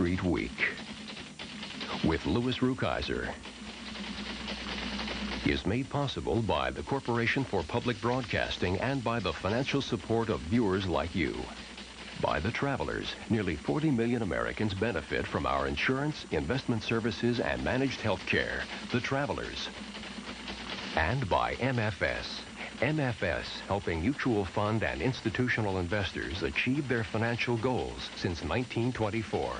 Street Week with Louis Rukeyser is made possible by the Corporation for Public Broadcasting and by the financial support of viewers like you. By the travelers, nearly 40 million Americans benefit from our insurance, investment services, and managed health care. The travelers. And by MFS. MFS helping mutual fund and institutional investors achieve their financial goals since 1924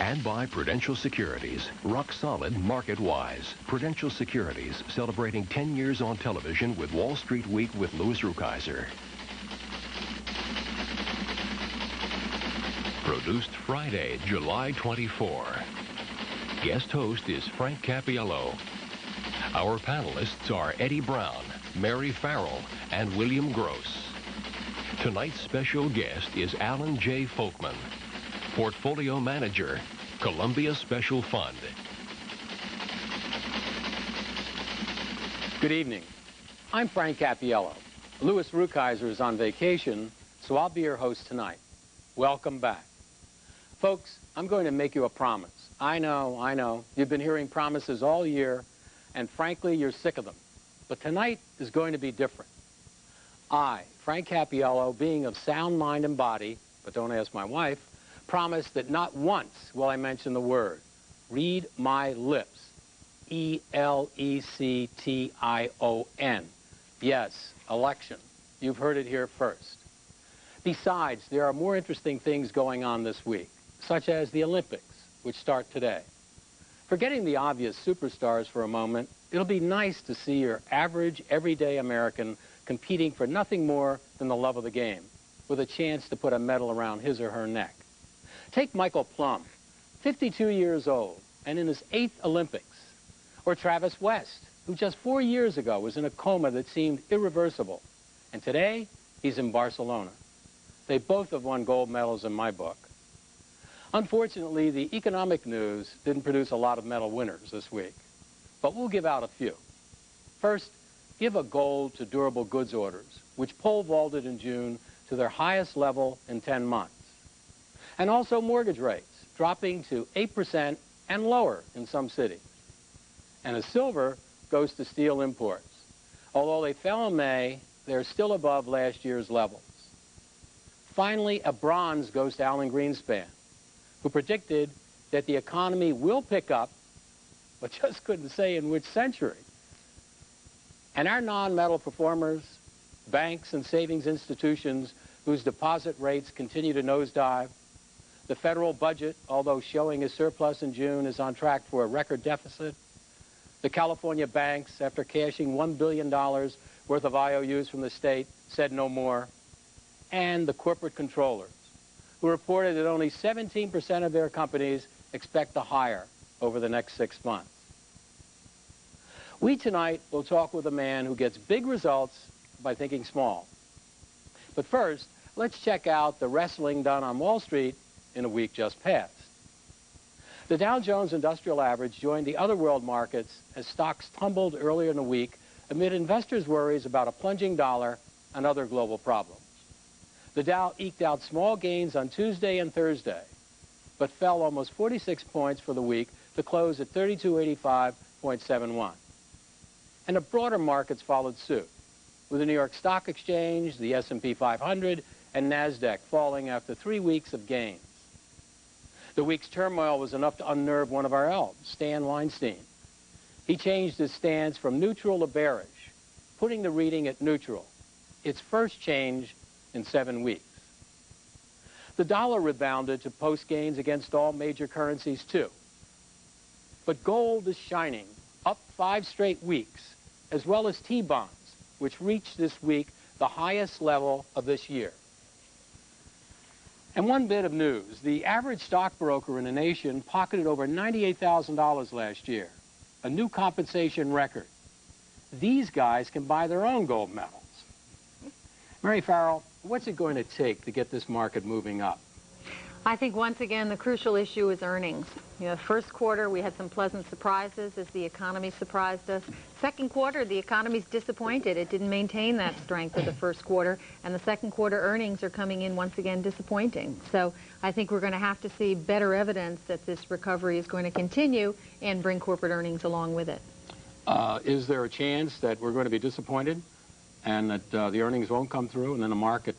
and by Prudential Securities. Rock solid market-wise. Prudential Securities celebrating 10 years on television with Wall Street Week with Louis Rukeyser. Produced Friday, July 24. Guest host is Frank Cappiello. Our panelists are Eddie Brown, Mary Farrell, and William Gross. Tonight's special guest is Alan J. Folkman, Portfolio Manager, Columbia Special Fund. Good evening. I'm Frank Cappiello. Louis Rukeyser is on vacation, so I'll be your host tonight. Welcome back. Folks, I'm going to make you a promise. I know, I know. You've been hearing promises all year, and frankly, you're sick of them. But tonight is going to be different. I, Frank Cappiello, being of sound mind and body, but don't ask my wife, promise that not once will I mention the word. Read my lips. E-L-E-C-T-I-O-N. Yes, election. You've heard it here first. Besides, there are more interesting things going on this week, such as the Olympics, which start today. Forgetting the obvious superstars for a moment, it'll be nice to see your average, everyday American competing for nothing more than the love of the game, with a chance to put a medal around his or her neck. Take Michael Plumb, 52 years old, and in his eighth Olympics. Or Travis West, who just four years ago was in a coma that seemed irreversible. And today, he's in Barcelona. They both have won gold medals in my book. Unfortunately, the economic news didn't produce a lot of medal winners this week, but we'll give out a few. First, give a gold to durable goods orders, which pole vaulted in June to their highest level in 10 months and also mortgage rates, dropping to 8% and lower in some cities. And a silver goes to steel imports. Although they fell in May, they're still above last year's levels. Finally, a bronze goes to Alan Greenspan, who predicted that the economy will pick up, but just couldn't say in which century. And our non-metal performers, banks and savings institutions whose deposit rates continue to nosedive, the federal budget, although showing a surplus in June, is on track for a record deficit. The California banks, after cashing $1 billion worth of IOUs from the state, said no more. And the corporate controllers, who reported that only 17% of their companies expect to hire over the next six months. We tonight will talk with a man who gets big results by thinking small. But first, let's check out the wrestling done on Wall Street in a week just past. The Dow Jones Industrial Average joined the other world markets as stocks tumbled earlier in the week amid investors' worries about a plunging dollar and other global problems. The Dow eked out small gains on Tuesday and Thursday, but fell almost 46 points for the week to close at 3285.71. And the broader markets followed suit, with the New York Stock Exchange, the S&P 500, and NASDAQ falling after three weeks of gains. The week's turmoil was enough to unnerve one of our elves, Stan Weinstein. He changed his stance from neutral to bearish, putting the reading at neutral, its first change in seven weeks. The dollar rebounded to post gains against all major currencies, too. But gold is shining, up five straight weeks, as well as T-bonds, which reached this week the highest level of this year. And one bit of news, the average stockbroker in the nation pocketed over $98,000 last year, a new compensation record. These guys can buy their own gold medals. Mary Farrell, what's it going to take to get this market moving up? I think once again the crucial issue is earnings. You know, first quarter we had some pleasant surprises as the economy surprised us. Second quarter the economy's disappointed. It didn't maintain that strength of the first quarter and the second quarter earnings are coming in once again disappointing. So I think we're going to have to see better evidence that this recovery is going to continue and bring corporate earnings along with it. Uh, is there a chance that we're going to be disappointed and that uh, the earnings won't come through and then the market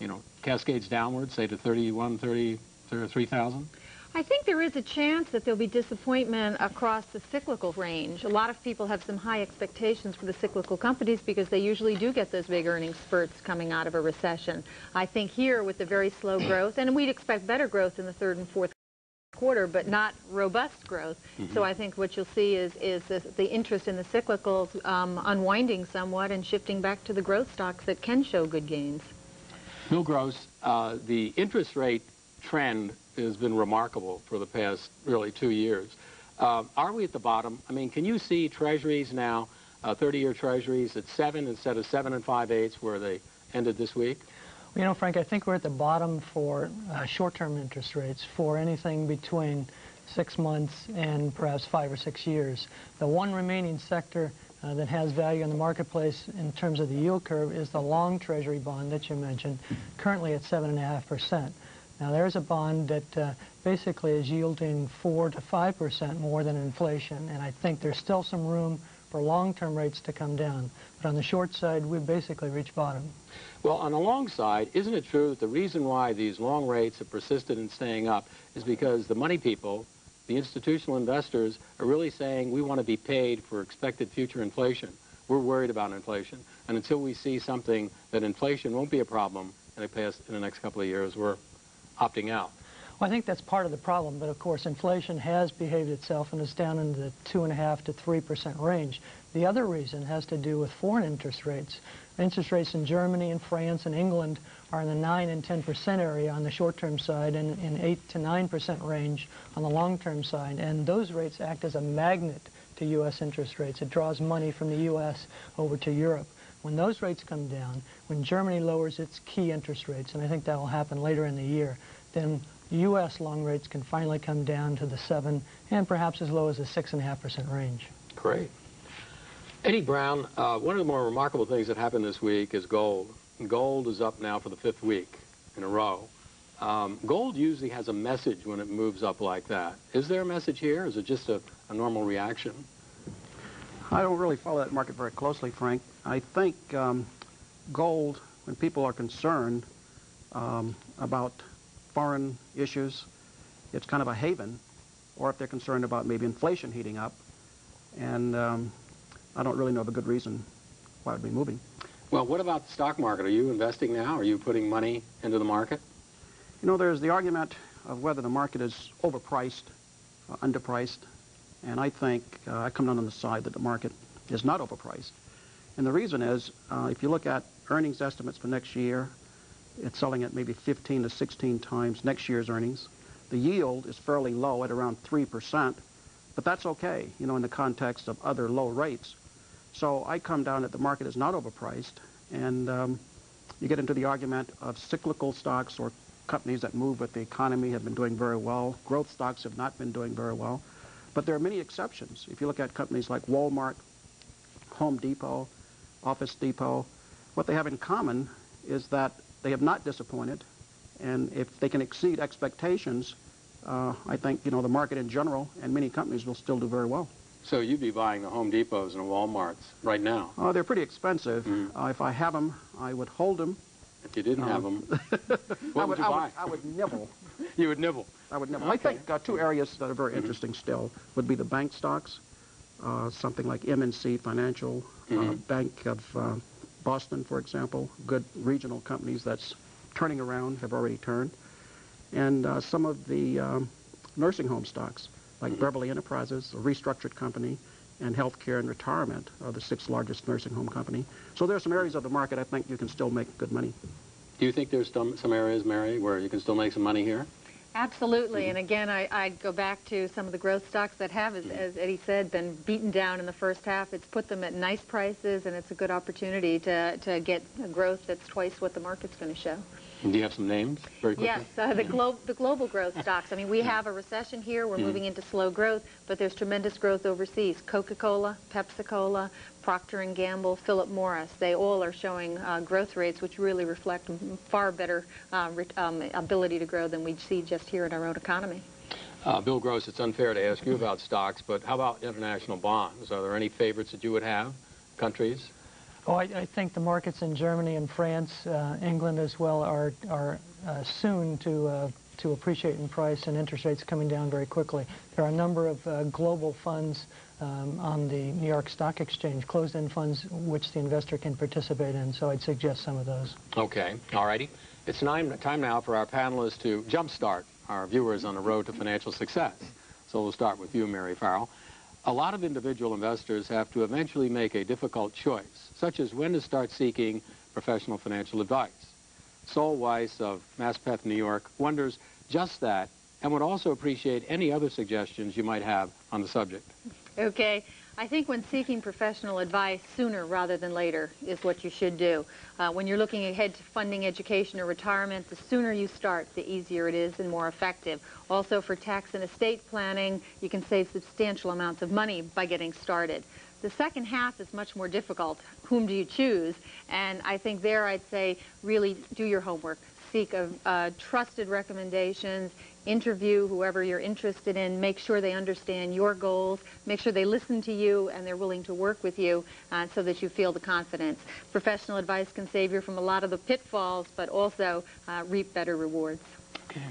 you know, cascades downward, say to 31, 30, 33,000? I think there is a chance that there'll be disappointment across the cyclical range. A lot of people have some high expectations for the cyclical companies because they usually do get those big earnings spurts coming out of a recession. I think here with the very slow growth, and we'd expect better growth in the third and fourth quarter, but not robust growth. Mm -hmm. So I think what you'll see is, is the, the interest in the cyclicals um, unwinding somewhat and shifting back to the growth stocks that can show good gains. Bill Gross, uh, the interest rate trend has been remarkable for the past really two years. Uh, are we at the bottom? I mean, can you see treasuries now, 30-year uh, treasuries at 7 instead of 7 and 5 eighths where they ended this week? Well, you know, Frank, I think we're at the bottom for uh, short-term interest rates for anything between six months and perhaps five or six years. The one remaining sector uh, that has value in the marketplace in terms of the yield curve is the long treasury bond that you mentioned, currently at 7.5%. Now there's a bond that uh, basically is yielding 4 to 5% more than inflation, and I think there's still some room for long-term rates to come down. But on the short side, we've basically reached bottom. Well, on the long side, isn't it true that the reason why these long rates have persisted in staying up is because the money people the institutional investors are really saying we want to be paid for expected future inflation. We're worried about inflation. And until we see something that inflation won't be a problem in the, past, in the next couple of years, we're opting out. Well, I think that's part of the problem, but of course inflation has behaved itself and is down in the 2.5 to 3% range. The other reason has to do with foreign interest rates. Interest rates in Germany and France and England are in the 9 and 10% area on the short-term side and in 8 to 9% range on the long-term side. And those rates act as a magnet to U.S. interest rates. It draws money from the U.S. over to Europe. When those rates come down, when Germany lowers its key interest rates, and I think that will happen later in the year, then U.S. long rates can finally come down to the 7 and perhaps as low as the 6.5% range. Great. Eddie Brown, uh, one of the more remarkable things that happened this week is gold. Gold is up now for the fifth week in a row. Um, gold usually has a message when it moves up like that. Is there a message here? Is it just a, a normal reaction? I don't really follow that market very closely, Frank. I think um, gold, when people are concerned um, about foreign issues, it's kind of a haven, or if they're concerned about maybe inflation heating up. And um, I don't really know of a good reason why it would be moving. Well, what about the stock market? Are you investing now? Are you putting money into the market? You know, there's the argument of whether the market is overpriced, uh, underpriced, and I think uh, I come down on the side that the market is not overpriced. And the reason is, uh, if you look at earnings estimates for next year, it's selling at maybe 15 to 16 times next year's earnings. The yield is fairly low at around 3%, but that's okay, you know, in the context of other low rates. So I come down that the market is not overpriced, and um, you get into the argument of cyclical stocks or companies that move with the economy have been doing very well. Growth stocks have not been doing very well. But there are many exceptions. If you look at companies like Walmart, Home Depot, Office Depot, what they have in common is that they have not disappointed. And if they can exceed expectations, uh, I think, you know, the market in general and many companies will still do very well. So you'd be buying the Home Depots and the Walmarts right now? Oh, they're pretty expensive. Mm. Uh, if I have them, I would hold them. If you didn't um, have them, what I would, would, you I buy? Would, I would nibble. you would nibble? I would nibble. Okay. I think uh, two areas that are very mm -hmm. interesting still would be the bank stocks, uh, something like MNC Financial, mm -hmm. Bank of uh, Boston, for example, good regional companies that's turning around, have already turned, and uh, some of the um, nursing home stocks, like mm-hmm. Beverly Enterprises, a restructured company, and healthcare and retirement are the sixth largest nursing home company. So there are some areas of the market I think you can still make good money. Do you think there's some, some areas, Mary, where you can still make some money here? Absolutely, and again, I, I'd go back to some of the growth stocks that have, as, as Eddie said, been beaten down in the first half. It's put them at nice prices, and it's a good opportunity to, to get a growth that's twice what the market's going to show. And do you have some names very quickly? Yes, uh, the, glo the global growth stocks. I mean, we have a recession here. We're moving into slow growth, but there's tremendous growth overseas. Coca-Cola, Pepsi-Cola, Procter & Gamble, Philip Morris, they all are showing uh, growth rates which really reflect far better uh, um, ability to grow than we see just here in our own economy. Uh, Bill Gross, it's unfair to ask you about stocks, but how about international bonds? Are there any favorites that you would have, countries? Oh, I, I, think the markets in Germany and France, uh, England as well, are, are uh, soon to, uh, to appreciate in price and interest rates coming down very quickly. There are a number of uh, global funds um, on the New York Stock Exchange, closed-end funds which the investor can participate in, so I'd suggest some of those. Okay, all righty. It's time, time now for our panelists to jumpstart our viewers on the road to financial success. So we'll start with you, Mary Farrell. A lot of individual investors have to eventually make a difficult choice, such as when to start seeking professional financial advice. Sol Weiss of Maspeth, New York, wonders just that and would also appreciate any other suggestions you might have on the subject. Okay. I think when seeking professional advice, sooner rather than later is what you should do. Uh, when you're looking ahead to funding education or retirement, the sooner you start, the easier it is and more effective. Also for tax and estate planning, you can save substantial amounts of money by getting started. The second half is much more difficult. Whom do you choose? And I think there I'd say really do your homework. Seek a, uh, trusted recommendations, interview whoever you're interested in, make sure they understand your goals, make sure they listen to you and they're willing to work with you uh, so that you feel the confidence. Professional advice can save you from a lot of the pitfalls, but also uh, reap better rewards. Okay.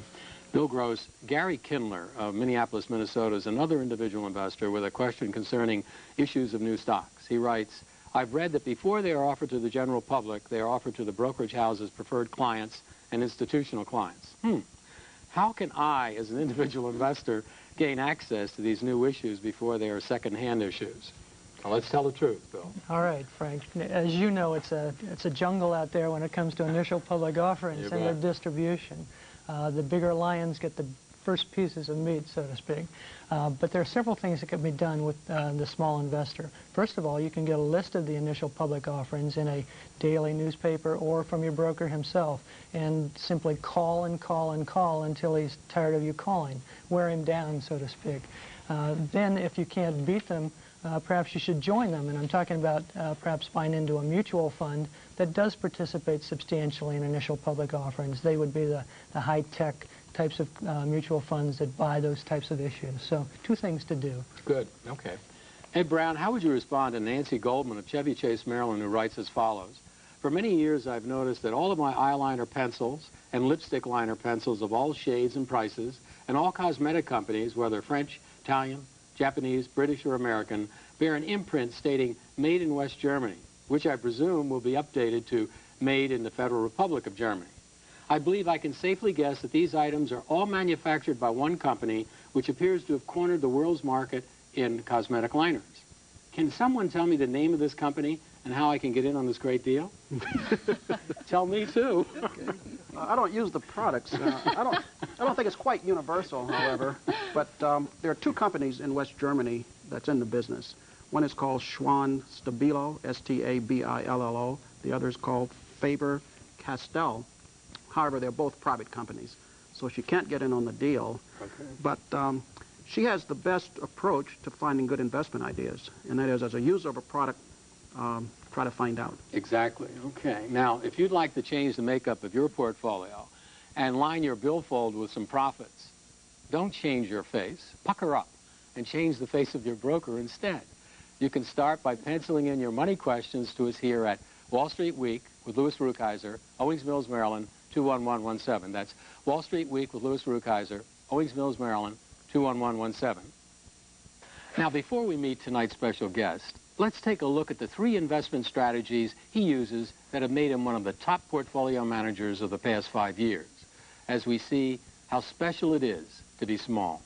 Bill Gross, Gary Kindler of Minneapolis, Minnesota is another individual investor with a question concerning issues of new stocks. He writes, I've read that before they are offered to the general public, they are offered to the brokerage houses' preferred clients and institutional clients. Hmm. How can I, as an individual investor, gain access to these new issues before they are second-hand issues? Now, let's tell the truth, Bill. All right, Frank. As you know, it's a, it's a jungle out there when it comes to initial public offerings and their distribution. Uh, the bigger lions get the first pieces of meat, so to speak. Uh, but there are several things that can be done with uh, the small investor. First of all, you can get a list of the initial public offerings in a daily newspaper or from your broker himself and simply call and call and call until he's tired of you calling. Wear him down, so to speak. Uh, then if you can't beat them, uh, perhaps you should join them. And I'm talking about uh, perhaps buying into a mutual fund that does participate substantially in initial public offerings. They would be the, the high-tech types of uh, mutual funds that buy those types of issues. So two things to do. Good. Okay. Ed Brown, how would you respond to Nancy Goldman of Chevy Chase, Maryland, who writes as follows? For many years, I've noticed that all of my eyeliner pencils and lipstick liner pencils of all shades and prices, and all cosmetic companies, whether French, Italian, Japanese, British, or American, bear an imprint stating made in West Germany, which I presume will be updated to made in the Federal Republic of Germany. I believe I can safely guess that these items are all manufactured by one company which appears to have cornered the world's market in cosmetic liners. Can someone tell me the name of this company and how I can get in on this great deal? tell me too. Okay. Uh, I don't use the products. Uh, I don't. I don't think it's quite universal, however. But um, there are two companies in West Germany that's in the business. One is called Schwan Stabilo, S-T-A-B-I-L-L-O. The other is called Faber Castell, However, they're both private companies, so she can't get in on the deal. Okay. But um, she has the best approach to finding good investment ideas, and that is as a user of a product, um, try to find out. Exactly. Okay. Now, if you'd like to change the makeup of your portfolio and line your billfold with some profits, don't change your face. Pucker up and change the face of your broker instead. You can start by penciling in your money questions to us here at Wall Street Week with Louis Rukeyser, Owings Mills, Maryland, 21117. That's Wall Street Week with Louis Rukeyser, Owings Mills, Maryland, 21117. Now, before we meet tonight's special guest, let's take a look at the three investment strategies he uses that have made him one of the top portfolio managers of the past five years, as we see how special it is to be small.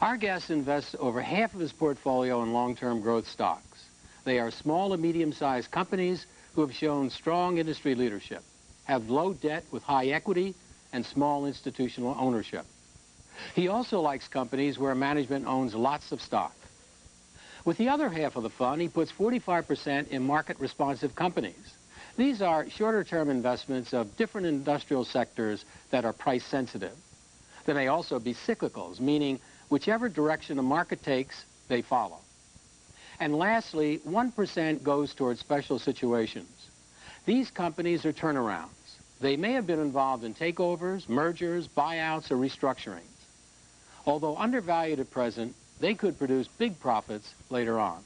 Our guest invests over half of his portfolio in long-term growth stocks. They are small and medium-sized companies who have shown strong industry leadership have low debt with high equity, and small institutional ownership. He also likes companies where management owns lots of stock. With the other half of the fund, he puts 45% in market-responsive companies. These are shorter-term investments of different industrial sectors that are price-sensitive. They may also be cyclicals, meaning whichever direction the market takes, they follow. And lastly, 1% goes towards special situations. These companies are turnarounds. They may have been involved in takeovers, mergers, buyouts, or restructurings. Although undervalued at present, they could produce big profits later on.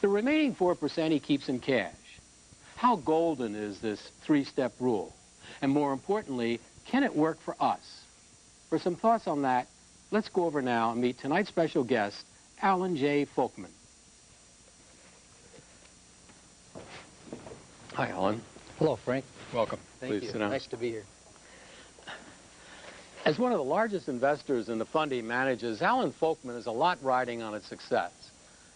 The remaining 4% he keeps in cash. How golden is this three-step rule? And more importantly, can it work for us? For some thoughts on that, let's go over now and meet tonight's special guest, Alan J. Folkman. Hi, Alan. Hello, Frank. Welcome. Thank Please you. sit down. Nice to be here. As one of the largest investors in the fund he manages, Alan Folkman is a lot riding on its success.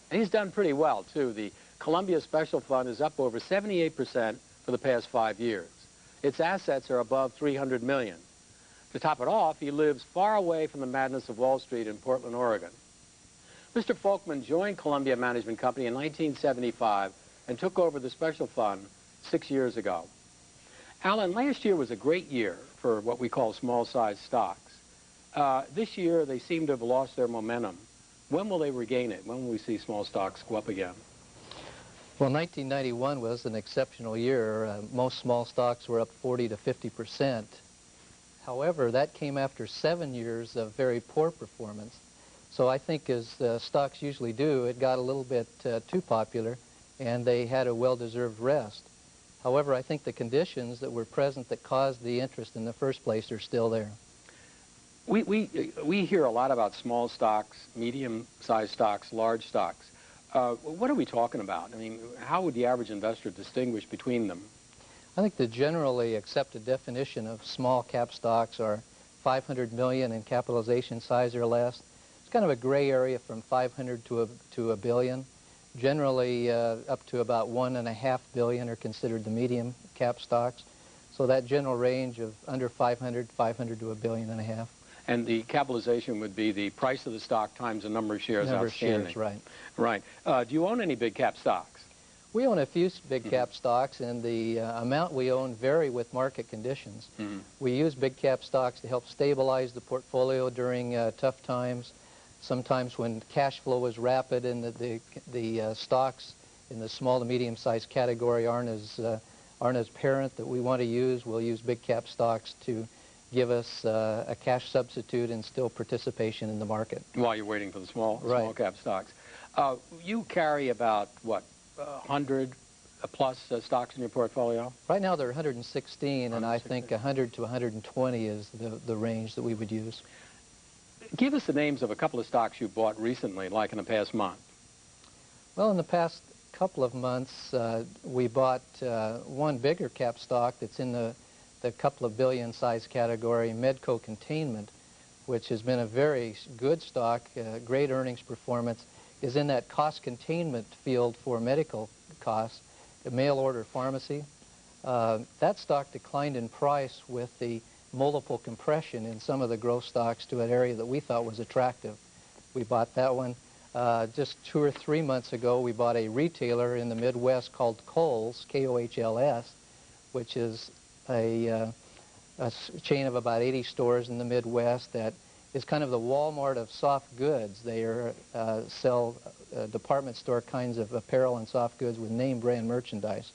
And he's done pretty well, too. The Columbia Special Fund is up over 78% for the past five years. Its assets are above 300 million. To top it off, he lives far away from the madness of Wall Street in Portland, Oregon. Mr. Folkman joined Columbia Management Company in 1975 and took over the special fund six years ago. Alan, last year was a great year for what we call small-sized stocks. Uh, this year, they seem to have lost their momentum. When will they regain it? When will we see small stocks go up again? Well, 1991 was an exceptional year. Uh, most small stocks were up 40 to 50 percent. However, that came after seven years of very poor performance. So I think as uh, stocks usually do, it got a little bit uh, too popular and they had a well-deserved rest. However, I think the conditions that were present that caused the interest in the first place are still there. We, we, we hear a lot about small stocks, medium-sized stocks, large stocks. Uh, what are we talking about? I mean, how would the average investor distinguish between them? I think the generally accepted definition of small cap stocks are 500 million in capitalization size or less. It's kind of a gray area from 500 to a, to a billion. Generally, uh, up to about one and a half billion are considered the medium cap stocks. So that general range of under 500, 500 to a billion and a half. And the capitalization would be the price of the stock times the number of shares Number of outstanding. shares, right. Right. Uh, do you own any big cap stocks? We own a few big cap stocks, and the uh, amount we own vary with market conditions. Mhm. We use big cap stocks to help stabilize the portfolio during uh, tough times. Sometimes when cash flow is rapid and the, the, the uh, stocks in the small to medium sized category aren't as, uh, aren't as parent that we want to use, we'll use big cap stocks to give us uh, a cash substitute and still participation in the market. While you're waiting for the small, Right. small cap stocks. Uh, you carry about, what, uh, 100 plus uh, stocks in your portfolio? Right now there are 116, and I think 100 to 120 is the, the range that we would use. Give us the names of a couple of stocks you bought recently, like in the past month. Well, in the past couple of months, uh, we bought uh, one bigger cap stock that's in the, the couple of billion size category, Medco Containment, which has been a very good stock, uh, great earnings performance, is in that cost containment field for medical costs, mail order pharmacy. Uh, that stock declined in price with the multiple compression in some of the growth stocks to an area that we thought was attractive. We bought that one. Uh, just two or three months ago, we bought a retailer in the Midwest called Kohl's, K-O-H-L-S, which is a, uh, a s- chain of about 80 stores in the Midwest that is kind of the Walmart of soft goods. They are, uh, sell uh, department store kinds of apparel and soft goods with name brand merchandise,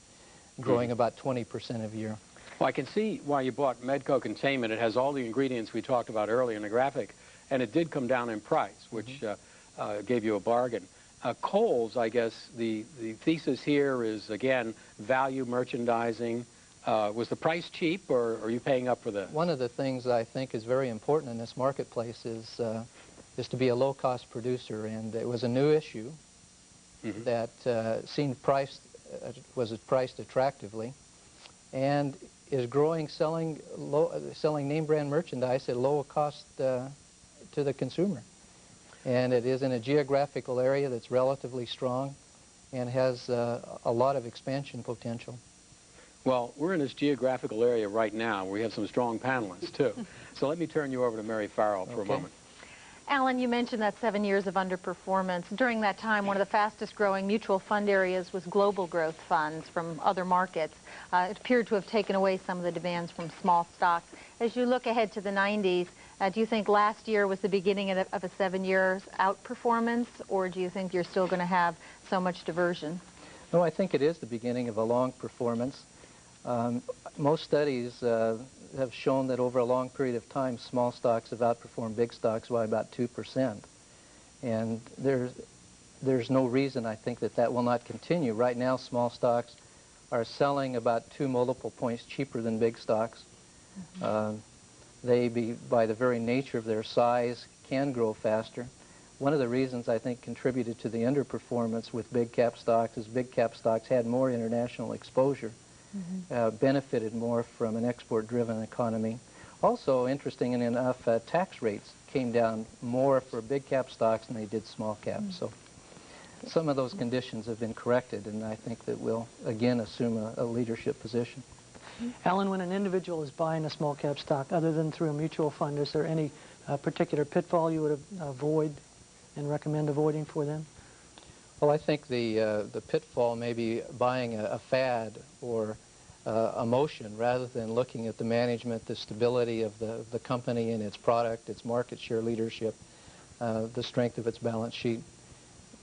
growing about 20% a year. Well, I can see why you bought Medco Containment. It has all the ingredients we talked about earlier in the graphic, and it did come down in price, which uh, uh, gave you a bargain. Uh, Kohl's, I guess, the, the thesis here is, again, value merchandising. Uh, was the price cheap, or are you paying up for this? One of the things I think is very important in this marketplace is, uh, is to be a low-cost producer, and it was a new issue Mhm. that uh, seemed priced, uh, was priced attractively, and is growing, selling, low, selling name brand merchandise at lower cost uh, to the consumer. And it is in a geographical area that's relatively strong and has uh, a lot of expansion potential. Well, we're in this geographical area right now where we have some strong panelists, too. so let me turn you over to Mary Farrell for a moment. Alan, you mentioned that seven years of underperformance. During that time, one of the fastest growing mutual fund areas was global growth funds from other markets. Uh, it appeared to have taken away some of the demands from small stocks. As you look ahead to the 90s, uh, do you think last year was the beginning of, a- of a seven years outperformance, or do you think you're still going to have so much diversion? No, I think it is the beginning of a long performance. Um, most studies uh, have shown that over a long period of time, small stocks have outperformed big stocks by about 2%. And there's, there's no reason, I think, that that will not continue. Right now, small stocks are selling about two multiple points cheaper than big stocks. Um, they, be, by the very nature of their size, can grow faster. One of the reasons I think contributed to the underperformance with big cap stocks is big cap stocks had more international exposure, uh, benefited more from an export-driven economy. Also, interesting enough, uh, tax rates came down more for big cap stocks than they did small caps. So some of those conditions have been corrected, and I think that we'll again assume a, a leadership position. Alan, when an individual is buying a small cap stock, other than through a mutual fund, is there any uh, particular pitfall you would avoid and recommend avoiding for them? Well, I think the uh, the pitfall may be buying a, a fad or uh, a motion rather than looking at the management, the stability of the, the company and its product, its market share leadership, uh, the strength of its balance sheet.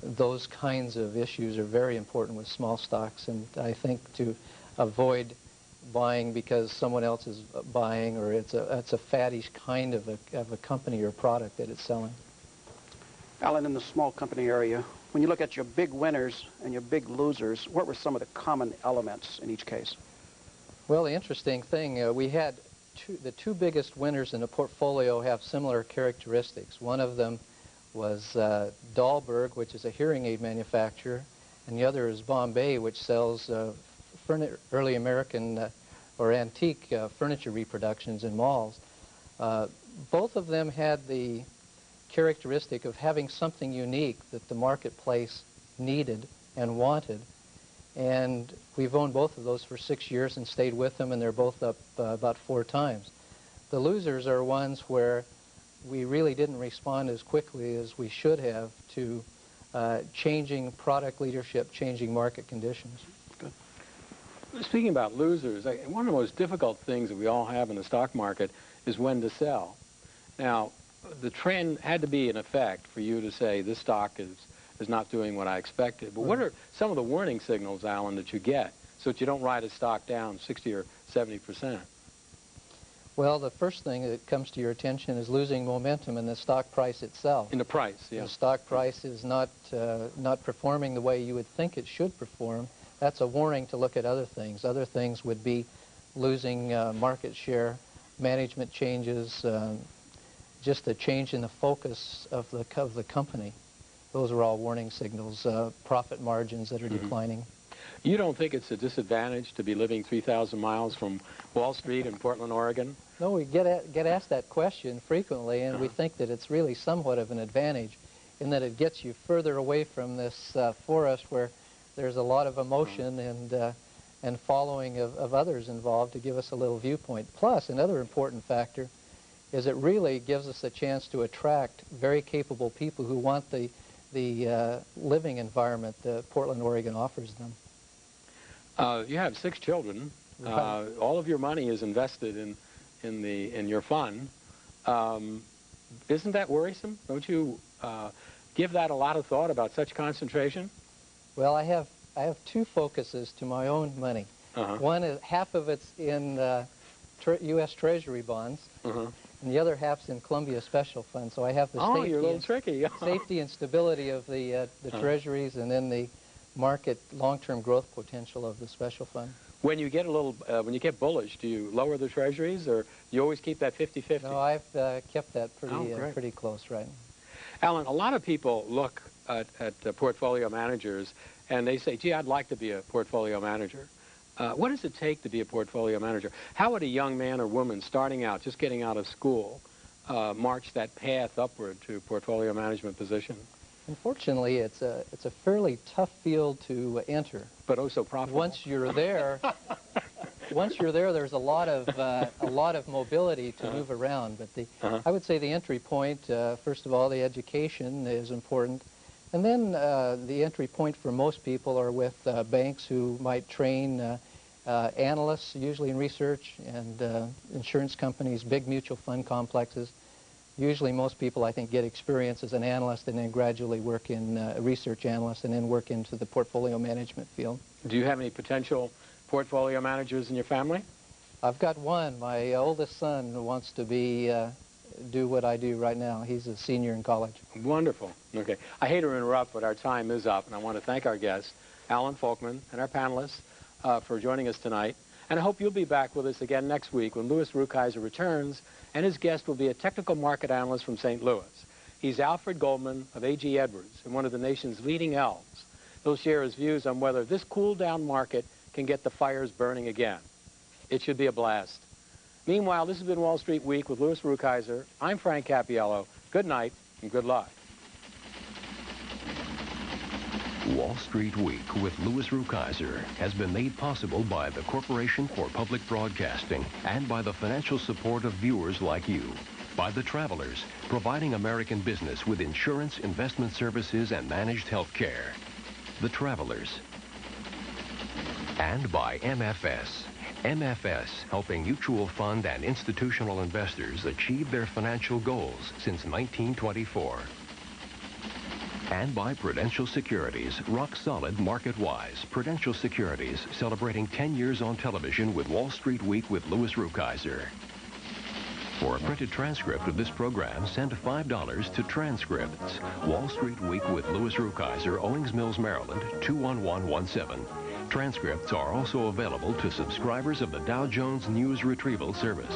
Those kinds of issues are very important with small stocks, and I think to avoid buying because someone else is buying or it's a it's a faddish kind of a, of a company or product that it's selling. Alan, in the small company area, when you look at your big winners and your big losers, what were some of the common elements in each case? Well, the interesting thing, uh, we had two, the two biggest winners in the portfolio have similar characteristics. One of them was uh, Dahlberg, which is a hearing aid manufacturer, and the other is Bombay, which sells uh, early American uh, or antique uh, furniture reproductions in malls. Uh, both of them had the characteristic of having something unique that the marketplace needed and wanted. And we've owned both of those for six years and stayed with them, and they're both up uh, about four times. The losers are ones where we really didn't respond as quickly as we should have to uh, changing product leadership, changing market conditions. Speaking about losers, I, one of the most difficult things that we all have in the stock market is when to sell. Now, the trend had to be in effect for you to say this stock is, is not doing what I expected. But what are some of the warning signals, Alan, that you get so that you don't ride a stock down 60 or 70 percent? Well, the first thing that comes to your attention is losing momentum in the stock price itself. In the price, yeah. The stock price is not uh, not performing the way you would think it should perform. That's a warning to look at other things. Other things would be losing uh, market share, management changes, um, just a change in the focus of the of the company. Those are all warning signals. Uh, profit margins that are declining. You don't think it's a disadvantage to be living 3,000 miles from Wall Street in Portland, Oregon? No, we get a, get asked that question frequently, and we Uh-huh. think that it's really somewhat of an advantage in that it gets you further away from this uh, forest where there's a lot of emotion and uh, and following of, of others involved to give us a little viewpoint. Plus, another important factor is it really gives us a chance to attract very capable people who want the the uh, living environment that Portland, Oregon offers them. Uh, you have six children. Uh, all of your money is invested in, in, the, in your fund. Um, isn't that worrisome? Don't you uh, give that a lot of thought about such concentration? Well, I have I have two focuses to my own money. Uh-huh. One is half of it's in uh, U.S. Treasury bonds, Uh-huh. And the other half's in Columbia Special Fund. So I have the Oh, safety, you're a little and, tricky. safety and stability of the uh, the Uh-huh. treasuries, and then the market long-term growth potential of the special fund. When you get a little, uh, when you get bullish, do you lower the treasuries, or do you always keep that 50-50? No, I've uh, kept that pretty Oh, uh, pretty close, right? Alan, a lot of people look at, at uh, portfolio managers and they say, gee, I'd like to be a portfolio manager. Uh, what does it take to be a portfolio manager? How would a young man or woman starting out, just getting out of school, uh, march that path upward to portfolio management position? Unfortunately, it's a it's a fairly tough field to enter. But oh so profitable. Once you're there, once you're there, there's a lot of uh, a lot of mobility to Uh-huh. move around. But the Uh-huh. I would say the entry point, uh, first of all, the education is important, and then uh, the entry point for most people are with uh, banks who might train uh, uh, analysts, usually in research, and uh, insurance companies, big mutual fund complexes. Usually, most people, I think, get experience as an analyst and then gradually work in uh, a research analyst and then work into the portfolio management field. Do you have any potential portfolio managers in your family? I've got one. My oldest son wants to be uh, do what I do right now. He's a senior in college. Wonderful. Okay. I hate to interrupt, but our time is up, and I want to thank our guests, Alan Folkman, and our panelists uh, for joining us tonight. And I hope you'll be back with us again next week when Louis Rukeyser returns, and his guest will be a technical market analyst from St. Louis. He's Alfred Goldman of A.G. Edwards, and one of the nation's leading elves. He'll share his views on whether this cool-down market can get the fires burning again. It should be a blast. Meanwhile, this has been Wall Street Week with Louis Rukeyser. I'm Frank Cappiello. Good night and good luck. Wall Street Week with Louis Rukeyser has been made possible by the Corporation for Public Broadcasting and by the financial support of viewers like you. By the Travelers, providing American business with insurance, investment services, and managed health care. The Travelers. And by MFS. MFS helping mutual fund and institutional investors achieve their financial goals since 1924 and by Prudential Securities, rock solid market-wise. Prudential Securities, celebrating 10 years on television with Wall Street Week with Louis Rukeyser. For a printed transcript of this program, send $5 to Transcripts. Wall Street Week with Louis Rukeyser, Owings Mills, Maryland, 21117. Transcripts are also available to subscribers of the Dow Jones News Retrieval Service.